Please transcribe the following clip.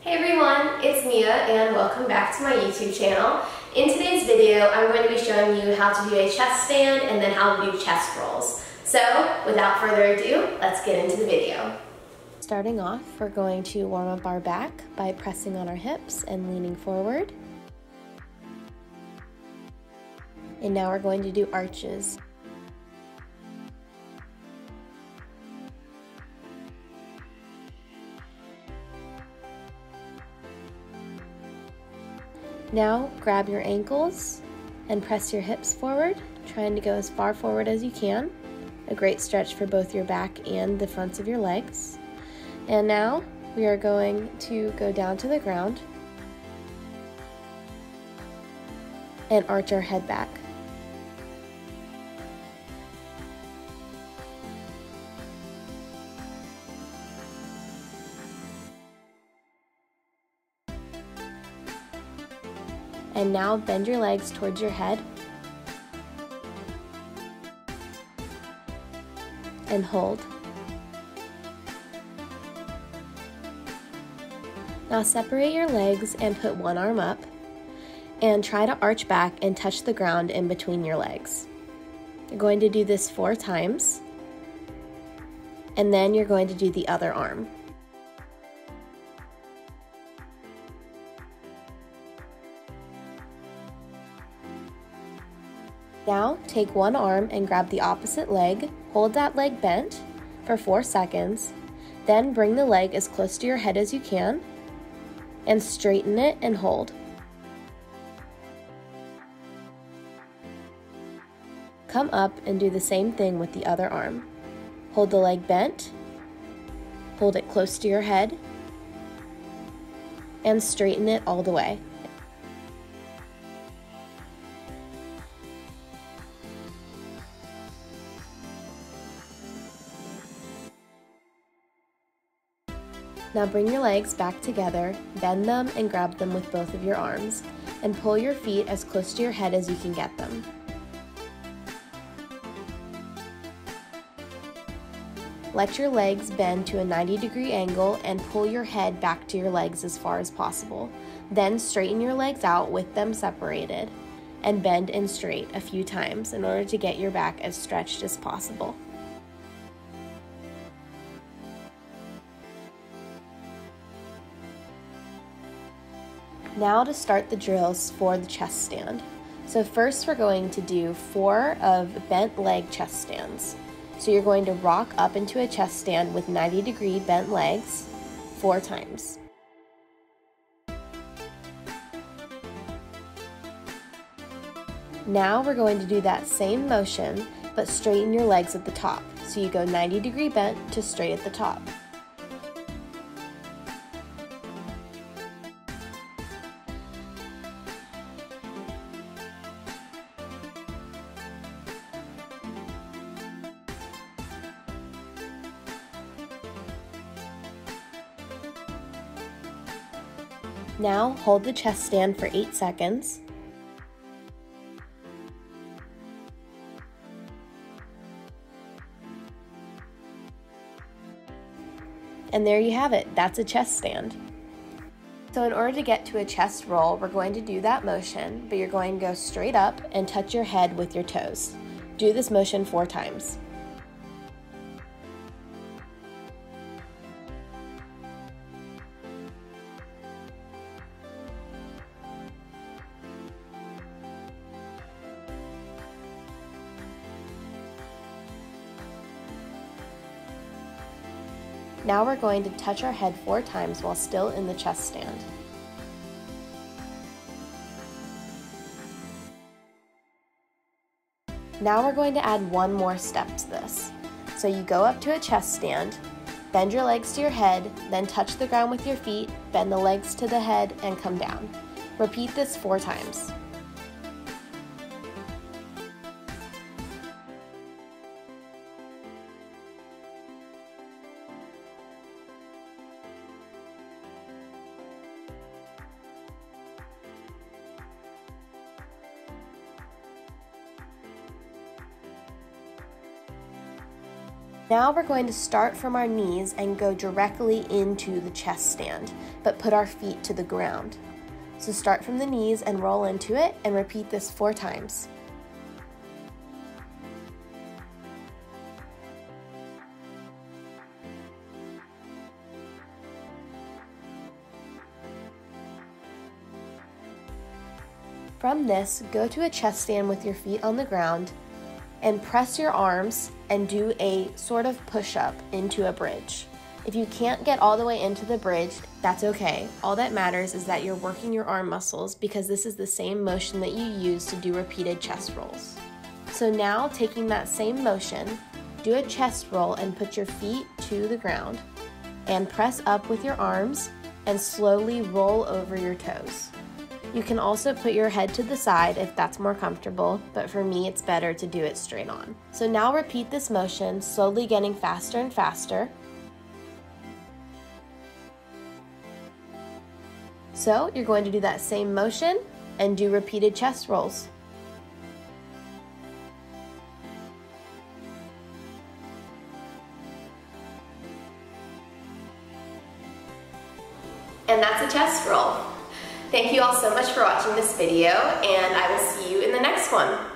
Hey everyone, it's Mia and welcome back to my YouTube channel. In today's video, I'm going to be showing you how to do a chest stand and then how to do chest rolls. So, without further ado, let's get into the video. Starting off, we're going to warm up our back by pressing on our hips and leaning forward. And now we're going to do arches. Now grab your ankles and press your hips forward, trying to go as far forward as you can. A great stretch for both your back and the fronts of your legs. And now we are going to go down to the ground and arch our head back. And now bend your legs towards your head. And hold. Now separate your legs and put one arm up. And try to arch back and touch the ground in between your legs. You're going to do this four times. And then you're going to do the other arm. Now, take one arm and grab the opposite leg, hold that leg bent for four seconds, then bring the leg as close to your head as you can, and straighten it and hold. Come up and do the same thing with the other arm. Hold the leg bent, hold it close to your head, and straighten it all the way. Now bring your legs back together, bend them and grab them with both of your arms, and pull your feet as close to your head as you can get them. Let your legs bend to a 90 degree angle and pull your head back to your legs as far as possible. Then straighten your legs out with them separated and bend and straight a few times in order to get your back as stretched as possible. Now to start the drills for the chest stand. So first we're going to do four of bent leg chest stands. So you're going to rock up into a chest stand with 90 degree bent legs four times. Now we're going to do that same motion, but straighten your legs at the top. So you go 90 degree bent to straight at the top. Now hold the chest stand for 8 seconds. And there you have it, that's a chest stand. So in order to get to a chest roll, we're going to do that motion, but you're going to go straight up and touch your head with your toes. Do this motion four times. Now we're going to touch our head four times while still in the chest stand. Now we're going to add one more step to this. So you go up to a chest stand, bend your legs to your head, then touch the ground with your feet, bend the legs to the head, and come down. Repeat this four times. Now we're going to start from our knees and go directly into the chest stand, but put our feet to the ground. So start from the knees and roll into it and repeat this four times. From this, go to a chest stand with your feet on the ground and press your arms and do a sort of push up into a bridge. If you can't get all the way into the bridge, that's okay. All that matters is that you're working your arm muscles because this is the same motion that you use to do repeated chest rolls. So now, taking that same motion, do a chest roll and put your feet to the ground and press up with your arms and slowly roll over your toes. You can also put your head to the side if that's more comfortable, but for me it's better to do it straight on. So now repeat this motion, slowly getting faster and faster. So you're going to do that same motion and do repeated chest rolls. And that's a chest roll. Thank you all so much for watching this video, and I will see you in the next one.